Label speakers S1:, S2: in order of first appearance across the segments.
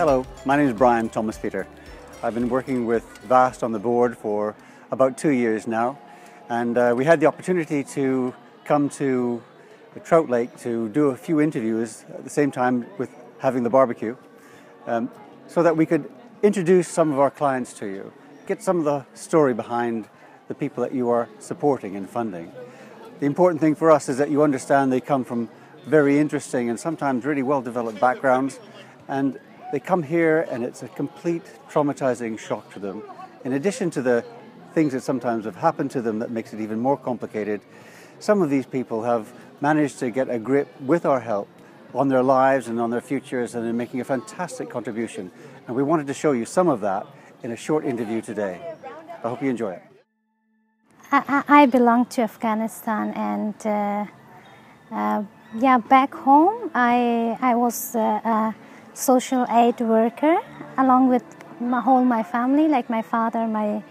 S1: Hello, my name is Brian Thomas Peter. I've been working with VAST on the board for about two years now, and uh, we had the opportunity to come to Trout Lake to do a few interviews at the same time with having the barbecue, um, so that we could introduce some of our clients to you, get some of the story behind the people that you are supporting and funding. The important thing for us is that you understand they come from very interesting and sometimes really well developed backgrounds, and they come here and it's a complete traumatizing shock to them. In addition to the things that sometimes have happened to them that makes it even more complicated, some of these people have managed to get a grip with our help on their lives and on their futures and are making a fantastic contribution. And we wanted to show you some of that in a short interview today. I hope you enjoy it.
S2: I, I belong to Afghanistan and uh, uh, yeah, back home I, I was uh, a social aid worker along with my whole my family, like my father, my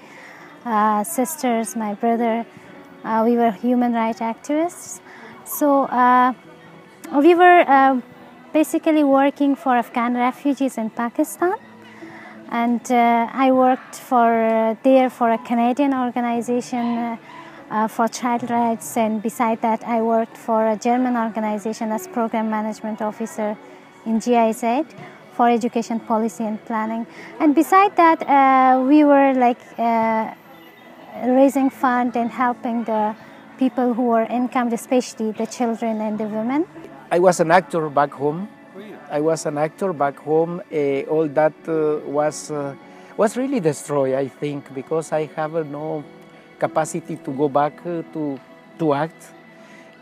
S2: uh, sisters, my brother. Uh, we were human rights activists. So uh, we were basically working for Afghan refugees in Pakistan and uh, I worked for uh, there for a Canadian organization uh, for child rights and beside that I worked for a German organization as program management officer in GIZ for education policy and planning and beside that we were like raising fund and helping the people who were income especially the children and the women.
S3: I was an actor back home I was an actor back home. Uh, all that uh, was uh, was really destroyed, I think, because I have no capacity to go back to to act.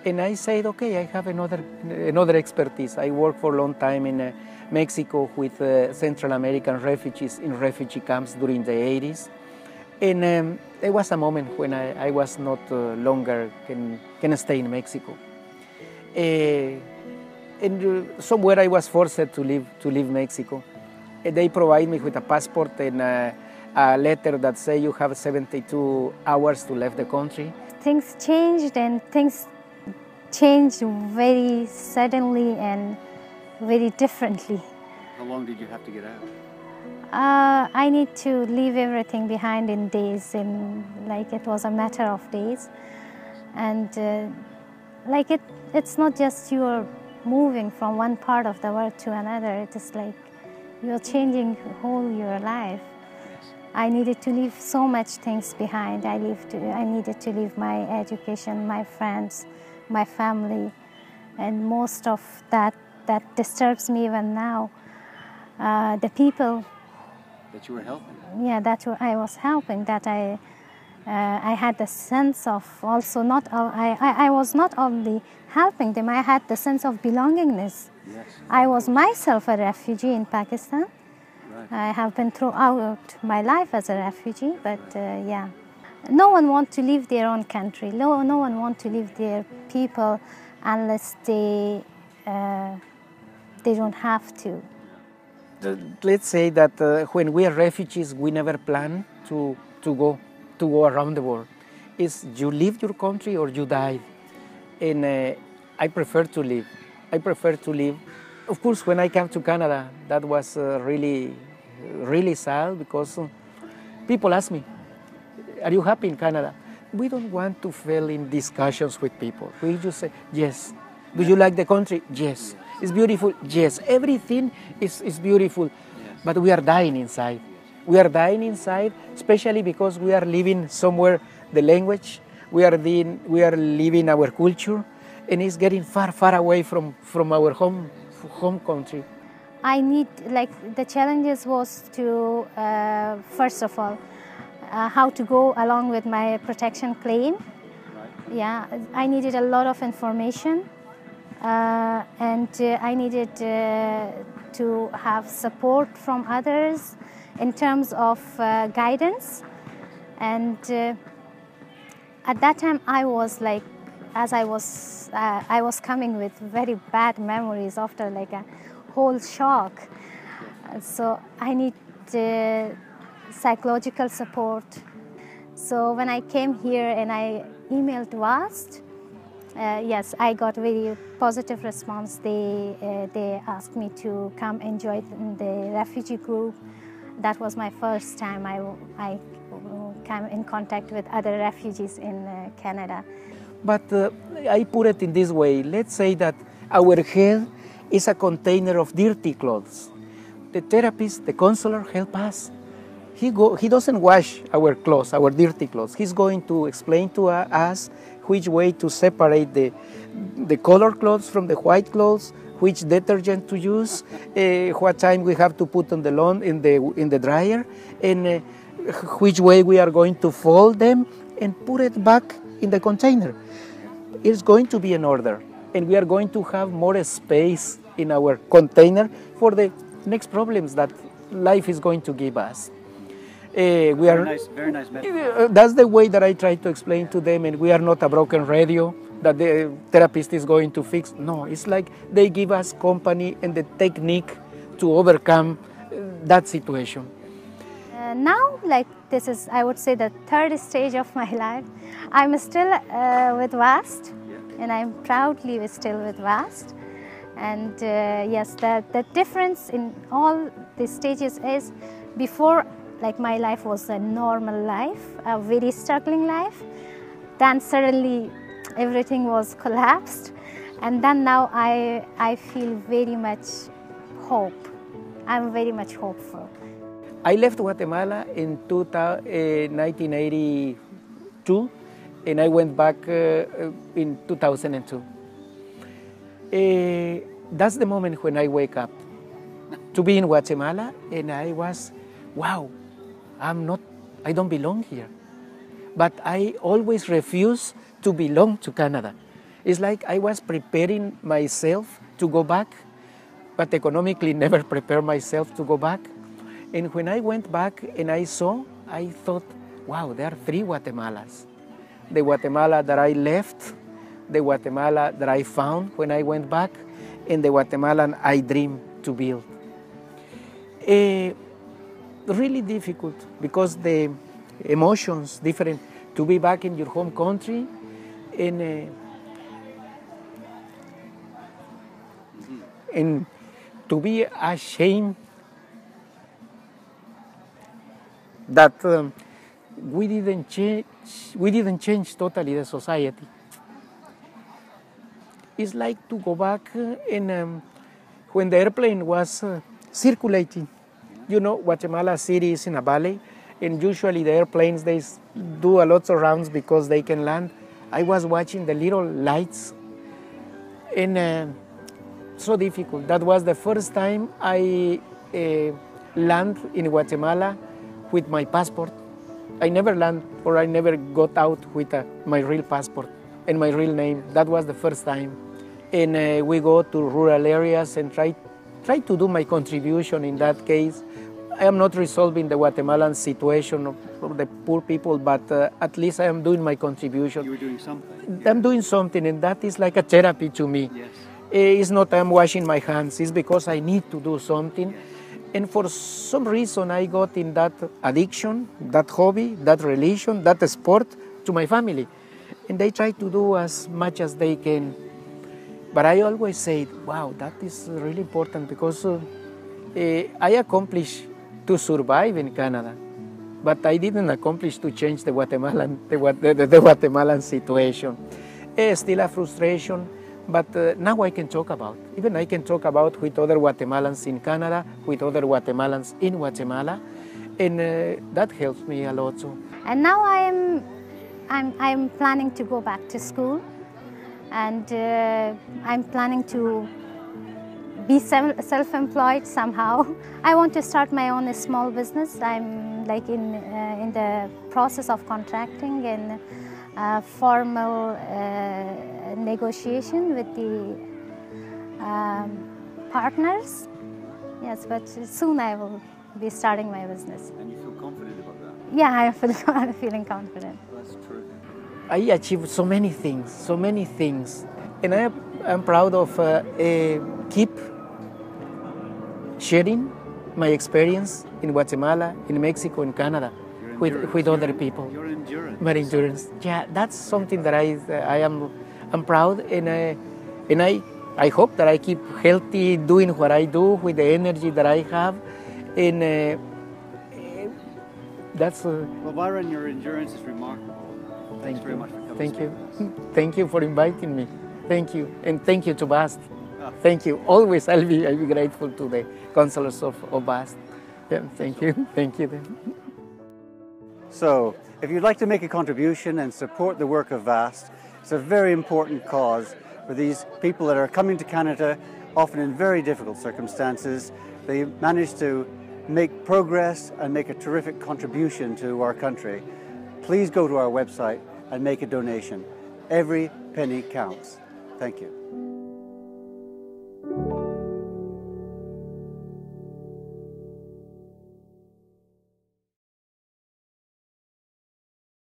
S3: And I said, okay, I have another another expertise. I worked for a long time in Mexico with Central American refugees in refugee camps during the 80s. And um, there was a moment when I, I was not uh, longer can, can stay in Mexico. Uh, and uh, somewhere I was forced to leave to leave Mexico. And they provide me with a passport and a, a letter that say you have 72 hours to leave the country.
S2: Things changed and things changed very suddenly and very differently.
S1: How long did you have to get out?
S2: Uh, I need to leave everything behind in days, in like it was a matter of days, and uh, like it, it's not just you're moving from one part of the world to another. It is like you're changing whole your life. I needed to leave so much things behind. I, lived, I needed to leave my education, my friends, my family, and most of that that disturbs me even now. Uh, the people
S1: that you were helping.
S2: Yeah, that I was helping. That I uh, I had the sense of also not I, I, I was not only helping them I had the sense of belongingness
S1: yes.
S2: I was myself a refugee in Pakistan
S1: right.
S2: I have been throughout my life as a refugee but uh, yeah no one wants to leave their own country no, no one wants to leave their people unless they uh, they don't have to
S3: let's say that uh, when we are refugees we never plan to to go to go around the world. Is you leave your country or you die. And uh, I prefer to live. I prefer to live. Of course, when I came to Canada, that was uh, really, really sad because people ask me, "Are you happy in Canada?" We don't want to fail in discussions with people. We just say, "Yes." Do you like the country? Yes. It's beautiful? Yes. Everything is, is beautiful, but we are dying inside. We are dying inside, especially because we are living somewhere the language, we are, the, we are living our culture, and it's getting far, far away from, from our home, home country.
S2: I need, like, the challenges was to, uh, first of all, uh, how to go along with my protection claim. Yeah, I needed a lot of information, uh, and uh, I needed uh, to have support from others in terms of uh, guidance. And at that time, I was like, as I was, I was coming with very bad memories after like a whole shock. So I need psychological support. So when I came here and I emailed VAST, uh, yes, I got very positive response. They uh, they asked me to come and join the refugee group. That was my first time I, I came in contact with other refugees in uh, Canada.
S3: But uh, I put it in this way. Let's say that our head is a container of dirty clothes. The therapist, the counselor, help us. He, go, he doesn't wash our clothes, our dirty clothes. He's going to explain to us which way to separate the, the color clothes from the white clothes, which detergent to use, uh, what time we have to put on the lawn in the, in the dryer, and uh, which way we are going to fold them and put it back in the container. It's going to be an order, and we are going to have more space in our container for the next problems that life is going to give us.
S1: Uh, we very are nice, very nice
S3: uh, That's the way that I try to explain to them, and we are not a broken radio that the therapist is going to fix. No, it's like they give us company and the technique to overcome uh, that situation.
S2: Uh, now, like this is, I would say, the third stage of my life. I'm still uh, with VAST, yeah. and I'm proudly still with VAST. And uh, yes, the, the difference in all the stages is before like my life was a normal life, a very struggling life. Then suddenly everything was collapsed. And then now I, I feel very much hope. I'm very much hopeful.
S3: I left Guatemala in 1982 eh, and I went back uh, in 2002. Uh, that's the moment when I wake up to be in Guatemala and I was, wow, I'm not, I don't belong here. But I always refuse to belong to Canada. It's like I was preparing myself to go back, but economically never prepared myself to go back. And when I went back and I saw, I thought, wow, there are three Guatemalas. The Guatemala that I left, the Guatemala that I found when I went back, and the Guatemalan I dream to build. Uh, really difficult because the emotions different. To be back in your home country and uh, and to be ashamed that um, we didn't change we didn't change totally the society. It's like to go back and um, when the airplane was uh, circulating you know, Guatemala City is in a valley, and usually the airplanes they do a lot of rounds because they can land. I was watching the little lights, and uh, so difficult. That was the first time I uh, land in Guatemala with my passport. I never land or I never got out with uh, my real passport and my real name. That was the first time. And uh, we go to rural areas and try try to do my contribution in that case. I am not resolving the Guatemalan situation of the poor people, but uh, at least I am doing my contribution.
S1: You're doing something.
S3: I'm doing something, and that is like a therapy to me. Yes. Eh, it's not I'm washing my hands, it's because I need to do something. Yes. And for some reason, I got in that addiction, that hobby, that religion, that sport to my family. And they try to do as much as they can. But I always say, wow, that is really important because uh, uh, I accomplished to survive in Canada. But I didn't accomplish to change the Guatemalan, the, the, the Guatemalan situation. It's still a frustration, but uh, now I can talk about. Even I can talk about with other Guatemalans in Canada, with other Guatemalans in Guatemala, and uh, that helps me a lot. So.
S2: And now I am, I'm, I'm planning to go back to school, and uh, I'm planning to be self-employed somehow. I want to start my own small business. I'm like in, uh, in the process of contracting and uh, formal uh, negotiation with the um, partners. Yes, but soon I will be starting my business.
S1: And you feel confident about that?
S2: Yeah, I feel, I'm feeling confident.
S1: That's true.
S3: I achieved so many things, so many things. And I am proud of uh, keep sharing my experience in Guatemala, in Mexico, in Canada with, with other people.
S1: Your endurance.
S3: My endurance. Yeah, that's something that I, I am I'm proud, and I, and I, I hope that I keep healthy, doing what I do with the energy that I have, and uh, that's. Uh,
S1: Well, Byron, your endurance is remarkable. Thanks
S3: Thank
S1: very much for coming.
S3: Thank you.
S1: speak with us.
S3: Thank you for inviting me. Thank you. And thank you to BAST.
S1: Ah.
S3: Thank you. Always I'll be, I'll be grateful to the counselors of, of BAST. Yeah, thank you. Thank you.
S1: So, if you'd like to make a contribution and support the work of VAST, it's a very important cause for these people that are coming to Canada, often in very difficult circumstances. They manage to make progress and make a terrific contribution to our country. Please go to our website and make a donation. Every penny counts. Thank you.